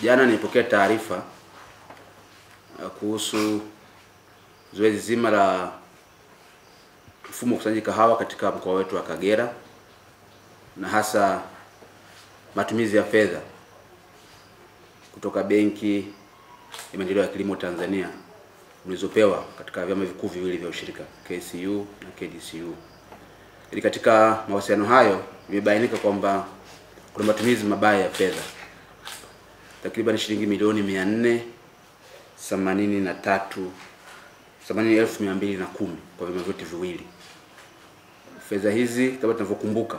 Jana nilipokea taarifa uh, kuhusu zoezi zima la mfumo wa ukusanyaji kahawa katika mkoa wetu wa Kagera na hasa matumizi ya fedha kutoka Benki ya Maendeleo ya Kilimo Tanzania mlizopewa katika vyama vikuu viwili vya ushirika KCU na KDCU. Ili katika mawasiliano hayo imebainika kwamba kuna matumizi mabaya ya fedha takriban shilingi milioni mia nne themanini na tatu themanini elfu mia mbili na kumi kwa vyama vyote viwili. Fedha hizi kama tunavyokumbuka,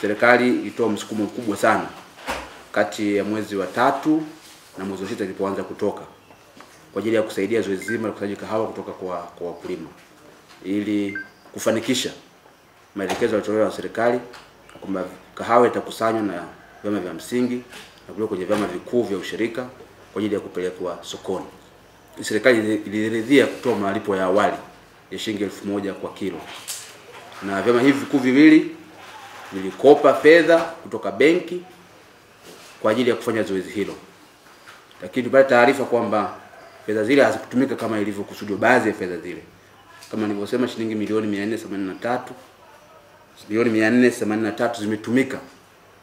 serikali ilitoa msukumo mkubwa sana kati ya mwezi wa tatu na mwezi wa sita ilipoanza kutoka kwa ajili ya kusaidia zoezi zima la ukusanyaji kahawa kutoka kwa kwa wakulima ili kufanikisha maelekezo yaliyotolewa na serikali kwamba kahawa itakusanywa na vyama vya msingi na kupelekwa kwenye vyama vikuu vya ushirika kwa ajili ya kupelekwa sokoni. Serikali iliridhia kutoa malipo ya awali ya shilingi elfu moja kwa kilo, na vyama hivi vikuu viwili vilikopa fedha kutoka benki kwa ajili ya kufanya zoezi hilo, lakini tupata taarifa kwamba fedha zile hazikutumika kama ilivyokusudiwa. Baadhi ya fedha zile kama nilivyosema, shilingi milioni 483 milioni 483 zimetumika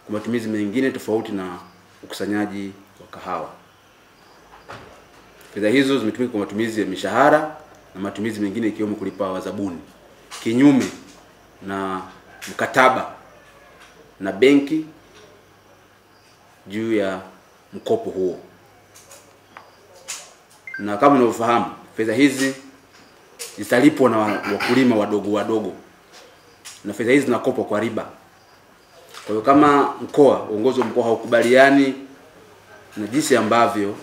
kwa matumizi mengine tofauti na ukusanyaji wa kahawa. Fedha hizo zimetumika kwa matumizi ya mishahara na matumizi mengine ikiwemo kulipa wazabuni, kinyume na mkataba na benki juu ya mkopo huo. Na kama unavyofahamu, fedha hizi zitalipwa na wakulima wadogo wadogo, na fedha hizi zinakopwa kwa riba. Kwa hiyo kama mkoa, uongozi wa mkoa haukubaliani na jinsi ambavyo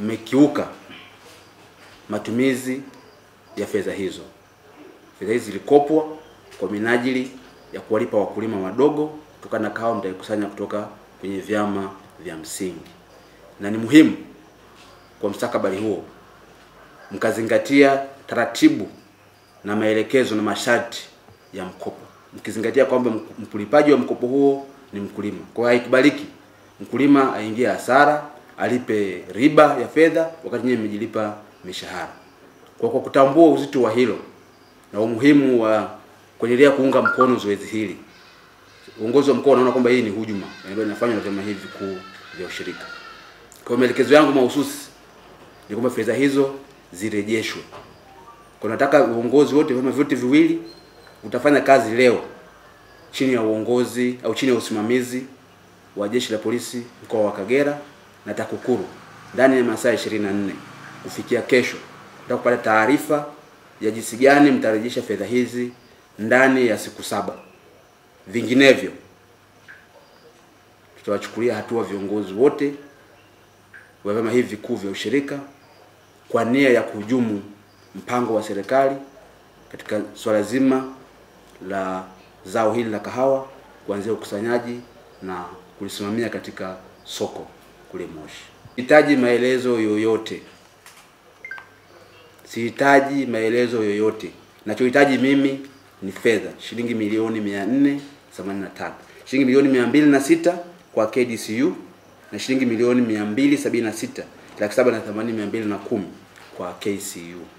mmekiuka matumizi ya fedha hizo. Fedha hizi zilikopwa kwa minajili ya kuwalipa wakulima wadogo kutokana na kahawa mtaikusanya kutoka kwenye vyama vya msingi, na ni muhimu kwa mstakabali huo mkazingatia taratibu na maelekezo na masharti ya mkopo, mkizingatia kwamba mkulipaji wa mkopo huo ni mkulima. Kwa hiyo haikubaliki mkulima aingie hasara, alipe riba ya fedha wakati yeye amejilipa mishahara. Kwa kwa kutambua uzito wa hilo na umuhimu wa kuendelea kuunga mkono zoezi hili, uongozi wa mkoa unaona kwamba hii ni hujuma ambayo inafanywa na vyama hivi vikuu vya ushirika. Kwa maelekezo yangu mahususi ni kwamba fedha hizo zirejeshwe. Kwa nataka uongozi wote vyama vyote viwili utafanya kazi leo chini ya uongozi au chini ya usimamizi wa Jeshi la Polisi mkoa wa Kagera na TAKUKURU ndani ya masaa 24 kufikia kesho, kupata taarifa ya jinsi gani mtarejesha fedha hizi ndani ya siku saba. Vinginevyo tutawachukulia hatua viongozi wote wa vyama hivi vikuu vya ushirika kwa nia ya kuhujumu mpango wa serikali katika swala zima la zao hili la kahawa, kuanzia ukusanyaji na kulisimamia katika soko kule Moshi. Sihitaji maelezo yoyote, sihitaji maelezo yoyote. Nachohitaji mimi ni fedha shilingi milioni mia nne themanini na tatu shilingi milioni mia mbili na sita kwa KDCU na shilingi milioni mia mbili sabini na sita laki saba na themanini mia mbili na kumi kwa KCU.